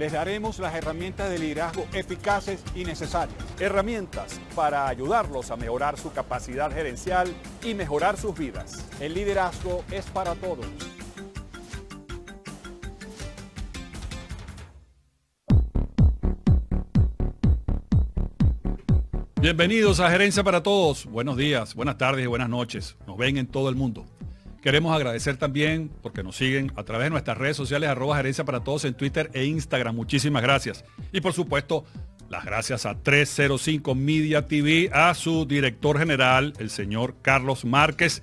les daremos las herramientas de liderazgo eficaces y necesarias. Herramientas para ayudarlos a mejorar su capacidad gerencial y mejorar sus vidas. El liderazgo es para todos. Bienvenidos a Gerencia para Todos. Buenos días, buenas tardes y buenas noches. Nos ven en todo el mundo. Queremos agradecer también porque nos siguen a través de nuestras redes sociales arroba gerencia para todos en Twitter e Instagram. Muchísimas gracias. Y por supuesto, las gracias a 305 Media TV, a su director general, el señor Carlos Márquez,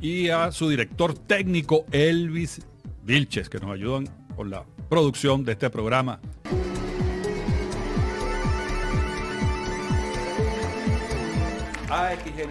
y a su director técnico, Elvis Vilches, que nos ayudan con la producción de este programa. AXN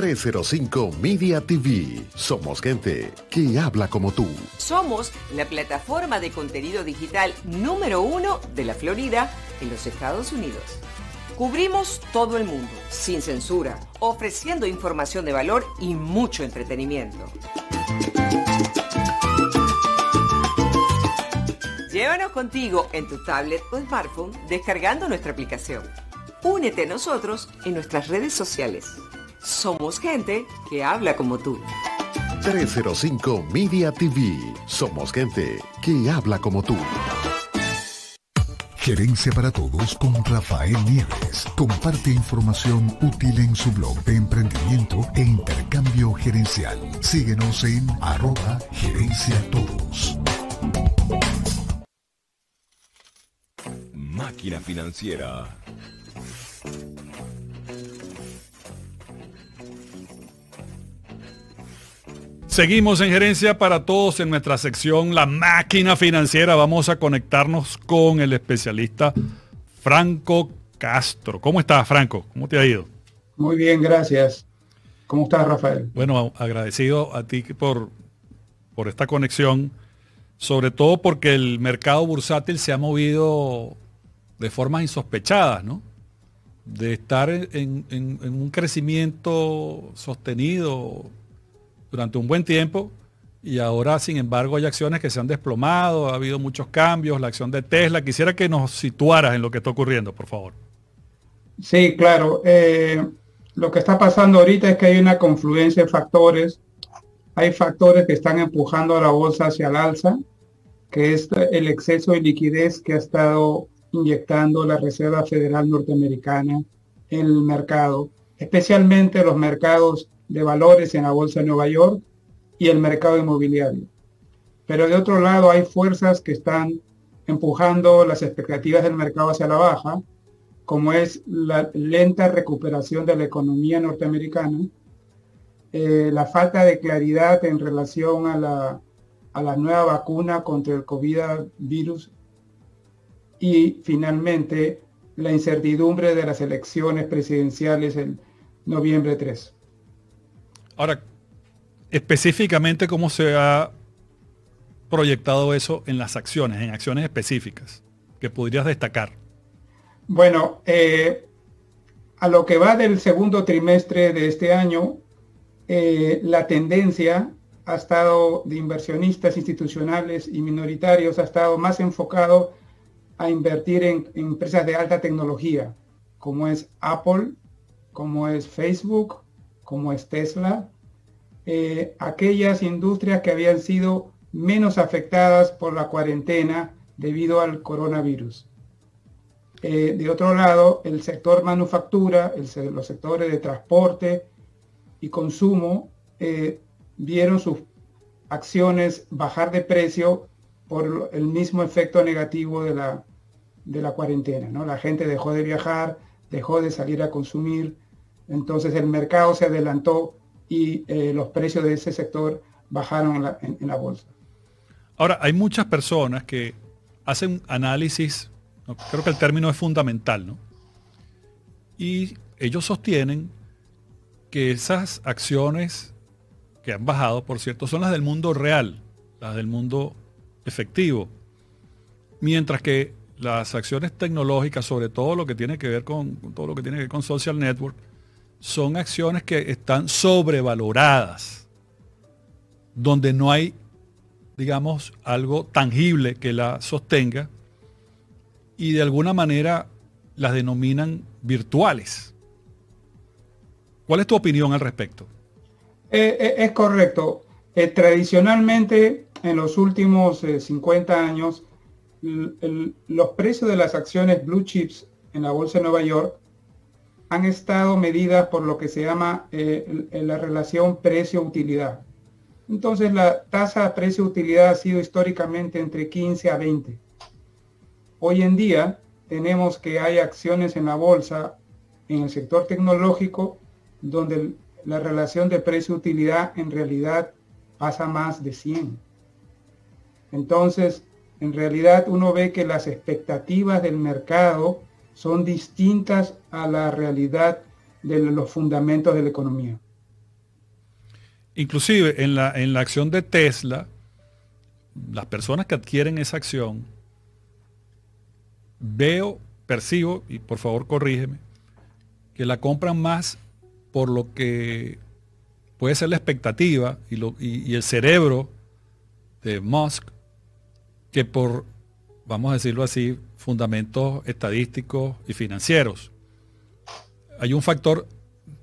305 Media TV. Somos gente que habla como tú. Somos la plataforma de contenido digital número uno de la Florida en los Estados Unidos. Cubrimos todo el mundo, sin censura, ofreciendo información de valor y mucho entretenimiento. Llévanos contigo en tu tablet o smartphone descargando nuestra aplicación. Únete a nosotros en nuestras redes sociales. Somos gente que habla como tú. 305 Media TV. Somos gente que habla como tú. Gerencia para Todos con Rafael Nieves. Comparte información útil en su blog de emprendimiento e intercambio gerencial. Síguenos en arroba gerencia todos. Máquina financiera. Seguimos en gerencia para todos en nuestra sección La máquina financiera. Vamos a conectarnos con el especialista Franco Castro. ¿Cómo estás, Franco? ¿Cómo te ha ido? Muy bien, gracias. ¿Cómo estás, Rafael? Bueno, agradecido a ti por, por esta conexión, sobre todo porque el mercado bursátil se ha movido de formas insospechadas, ¿no? De estar en, en un crecimiento sostenido durante un buen tiempo y ahora, sin embargo, hay acciones que se han desplomado, ha habido muchos cambios, la acción de Tesla. Quisiera que nos situaras en lo que está ocurriendo, por favor. Sí, claro. Eh, lo que está pasando ahorita es que hay una confluencia de factores. Hay factores que están empujando a la bolsa hacia el alza, que es el exceso de liquidez que ha estado inyectando la Reserva Federal Norteamericana en el mercado, especialmente los mercados de valores en la Bolsa de Nueva York y el mercado inmobiliario. Pero de otro lado hay fuerzas que están empujando las expectativas del mercado hacia la baja, como es la lenta recuperación de la economía norteamericana, eh, la falta de claridad en relación a la, a la nueva vacuna contra el COVID virus y finalmente la incertidumbre de las elecciones presidenciales en noviembre 3. Ahora, específicamente, ¿cómo se ha proyectado eso en las acciones, en acciones específicas que podrías destacar? Bueno, eh, a lo que va del segundo trimestre de este año, eh, la tendencia ha estado de inversionistas institucionales y minoritarios, ha estado más enfocado a invertir en empresas de alta tecnología, como es Apple, como es Facebook, como es Tesla, eh, aquellas industrias que habían sido menos afectadas por la cuarentena debido al coronavirus. Eh, de otro lado, el sector manufactura, los sectores de transporte y consumo eh, vieron sus acciones bajar de precio por el mismo efecto negativo de la, de la cuarentena, ¿no? La gente dejó de viajar, dejó de salir a consumir, entonces el mercado se adelantó y eh, los precios de ese sector bajaron en la, bolsa. Ahora, hay muchas personas que hacen análisis, creo que el término es fundamental, ¿no? Y ellos sostienen que esas acciones que han bajado, por cierto, son las del mundo real, las del mundo efectivo. Mientras que las acciones tecnológicas, sobre todo lo que tiene que ver con todo lo que tiene que ver con social network, son acciones que están sobrevaloradas, donde no hay, digamos, algo tangible que la sostenga y de alguna manera las denominan virtuales. ¿Cuál es tu opinión al respecto? Eh, eh, es correcto. Eh, tradicionalmente, en los últimos 50 años, los precios de las acciones blue chips en la bolsa de Nueva York han estado medidas por lo que se llama eh, la relación precio-utilidad. Entonces la tasa precio-utilidad ha sido históricamente entre 15 a 20. Hoy en día tenemos que hay acciones en la bolsa, en el sector tecnológico, donde la relación de precio-utilidad en realidad pasa más de 100. Entonces, en realidad uno ve que las expectativas del mercado son distintas a la realidad de los fundamentos de la economía. Inclusive en la, en la acción de Tesla, las personas que adquieren esa acción, veo, percibo, y por favor corrígeme, que la compran más por lo que puede ser la expectativa y, lo, y el cerebro de Musk que por, vamos a decirlo así, fundamentos estadísticos y financieros. Hay un factor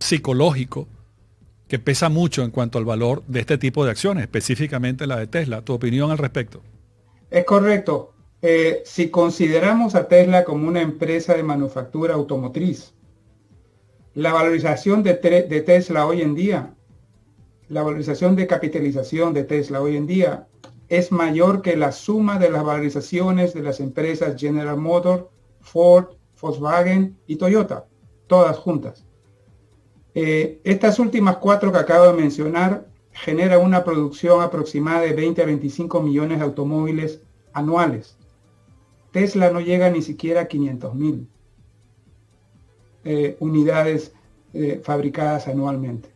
psicológico que pesa mucho en cuanto al valor de este tipo de acciones, específicamente la de Tesla. ¿Tu opinión al respecto? Es correcto. Eh, si consideramos a Tesla como una empresa de manufactura automotriz, la valorización de, de Tesla hoy en día, la valorización de capitalización de Tesla hoy en día es mayor que la suma de las valorizaciones de las empresas General Motors, Ford, Volkswagen y Toyota, todas juntas. Eh, estas últimas cuatro que acabo de mencionar generan una producción aproximada de 20 a 25 millones de automóviles anuales. Tesla no llega ni siquiera a 500 mil eh, unidades eh, fabricadas anualmente.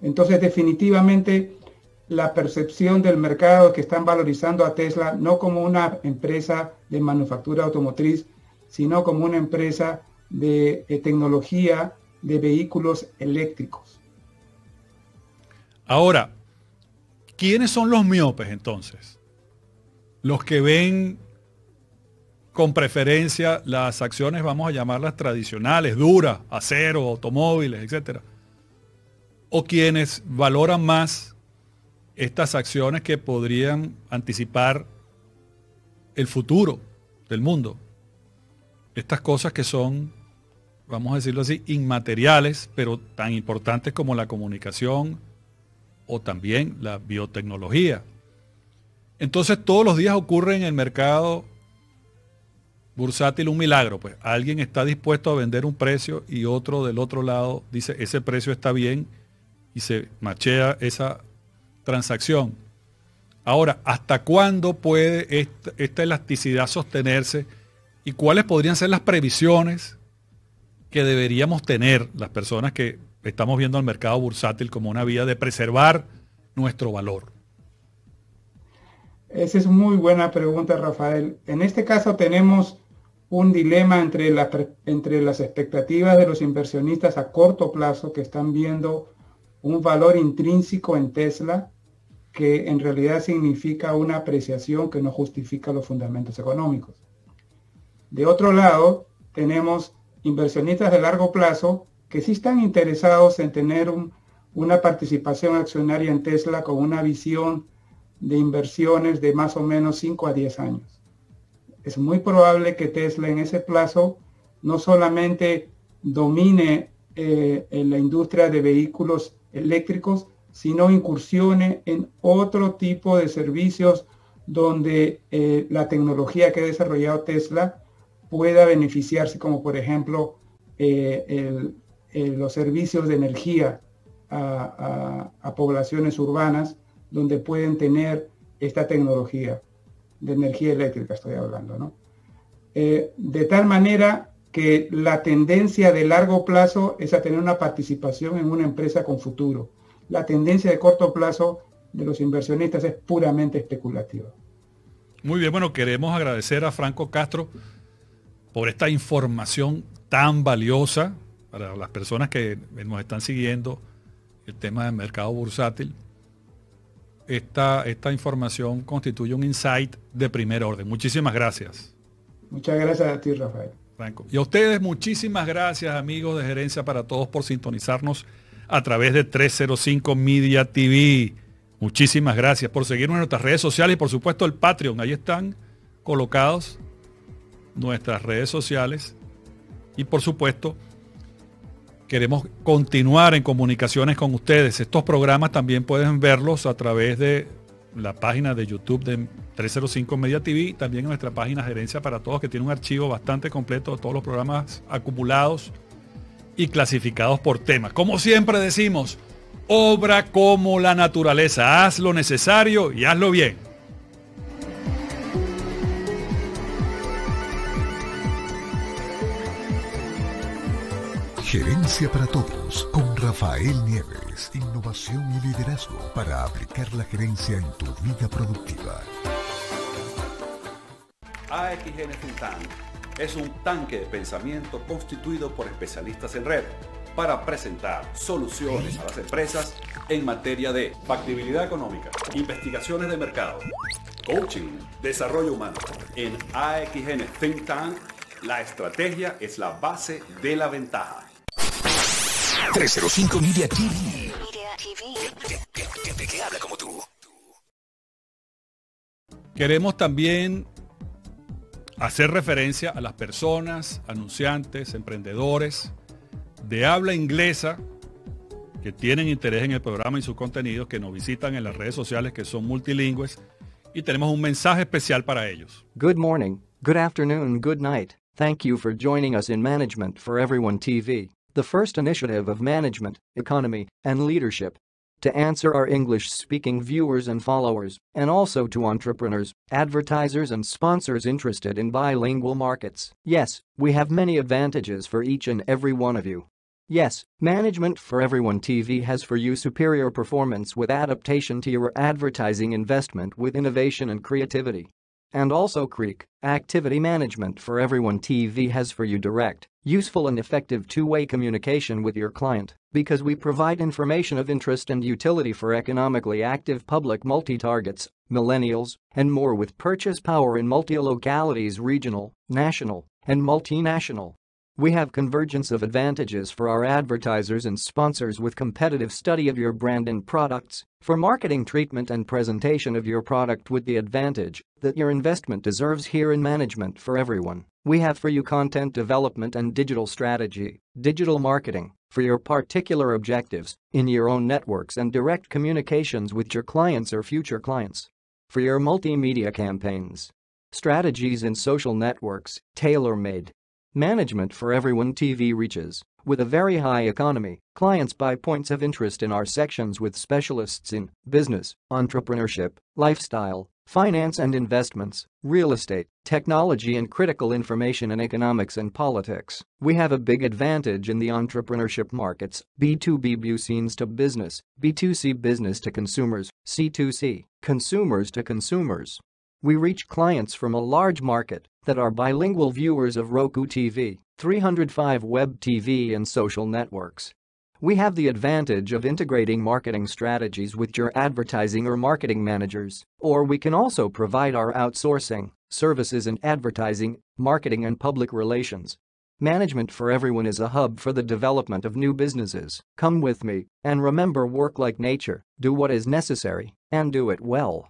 Entonces, definitivamente, la percepción del mercado que están valorizando a Tesla no como una empresa de manufactura automotriz, sino como una empresa de, tecnología de vehículos eléctricos. Ahora, ¿quiénes son los miopes entonces? Los que ven con preferencia las acciones, vamos a llamarlas tradicionales, duras, acero, automóviles, etcétera. O quienes valoran más estas acciones que podrían anticipar el futuro del mundo. Estas cosas que son, vamos a decirlo así, inmateriales, pero tan importantes como la comunicación o también la biotecnología. Entonces todos los días ocurre en el mercado bursátil un milagro. Pues alguien está dispuesto a vender un precio y otro del otro lado dice ese precio está bien y se machea esa transacción. Ahora, ¿hasta cuándo puede esta, elasticidad sostenerse y cuáles podrían ser las previsiones que deberíamos tener las personas que estamos viendo al mercado bursátil como una vía de preservar nuestro valor? Esa es muy buena pregunta, Rafael. En este caso tenemos un dilema entre, entre las expectativas de los inversionistas a corto plazo que están viendo un valor intrínseco en Tesla que en realidad significa una apreciación que no justifica los fundamentos económicos. De otro lado, tenemos inversionistas de largo plazo que sí están interesados en tener una participación accionaria en Tesla con una visión de inversiones de más o menos 5 a 10 años. Es muy probable que Tesla en ese plazo no solamente domine eh, en la industria de vehículos eléctricos, sino incursione en otro tipo de servicios donde eh, la tecnología que ha desarrollado Tesla pueda beneficiarse, como por ejemplo eh, los servicios de energía a, poblaciones urbanas donde pueden tener esta tecnología de energía eléctrica, estoy hablando, ¿no? Eh, de tal manera que la tendencia de largo plazo es a tener una participación en una empresa con futuro. La tendencia de corto plazo de los inversionistas es puramente especulativa. Muy bien, bueno, queremos agradecer a Franco Castro por esta información tan valiosa para las personas que nos están siguiendo el tema del mercado bursátil. Esta, esta información constituye un insight de primer orden. Muchísimas gracias. Muchas gracias a ti, Rafael. Franco. Y a ustedes muchísimas gracias, amigos de Gerencia para Todos, por sintonizarnos a través de 305 Media TV. Muchísimas gracias por seguirnos en nuestras redes sociales y por supuesto el Patreon. Ahí están colocados nuestras redes sociales. Y por supuesto, queremos continuar en comunicaciones con ustedes. Estos programas también pueden verlos a través de la página de YouTube de 305 Media TV, también en nuestra página Gerencia para Todos, que tiene un archivo bastante completo de todos los programas acumulados y clasificados por temas. Como siempre decimos, obra como la naturaleza, haz lo necesario y hazlo bien. Gerencia para Todos con Rafael Nieves. Innovación y liderazgo para aplicar la gerencia en tu vida productiva. AXN Think es un tanque de pensamiento constituido por especialistas en red para presentar soluciones a las empresas en materia de factibilidad económica, investigaciones de mercado, coaching, desarrollo humano. En AXN Think Tank, la estrategia es la base de la ventaja. 305 Media TV. TV. habla como tú. Queremos también hacer referencia a las personas, anunciantes, emprendedores de habla inglesa que tienen interés en el programa y sus contenidos, que nos visitan en las redes sociales que son multilingües y tenemos un mensaje especial para ellos. Good morning, good afternoon, good night. Thank you for joining us in Management for Everyone TV. the first initiative of management, economy, and leadership. To answer our English speaking viewers and followers, and also to entrepreneurs, advertisers, and sponsors interested in bilingual markets. Yes, we have many advantages for each and every one of you. Yes, Management for Everyone TV has for you superior performance with adaptation to your advertising investment with innovation and creativity. And also Creek, Activity Management for Everyone TV has for you direct, useful and effective two-way communication with your client because we provide information of interest and utility for economically active public multi-targets, millennials, and more with purchase power in multi-localities regional, national, and multinational. We have convergence of advantages for our advertisers and sponsors with competitive study of your brand and products, for marketing treatment and presentation of your product with the advantage that your investment deserves here in management for everyone. We have for you content development and digital strategy, digital marketing, for your particular objectives, in your own networks and direct communications with your clients or future clients. For your multimedia campaigns. Strategies in social networks, tailor-made, Management for Everyone TV reaches, with a very high economy, clients buy points of interest in our sections with specialists in business, entrepreneurship, lifestyle, finance and investments, real estate, technology and critical information in economics and politics. We have a big advantage in the entrepreneurship markets, B2B business to business, B2C business to consumers, C2C, consumers to consumers. We reach clients from a large market that are bilingual viewers of Roku TV, 305 Web TV and social networks. We have the advantage of integrating marketing strategies with your advertising or marketing managers, or we can also provide our outsourcing, services in advertising, marketing and public relations. Management for Everyone is a hub for the development of new businesses. Come with me, and remember work like nature, do what is necessary, and do it well.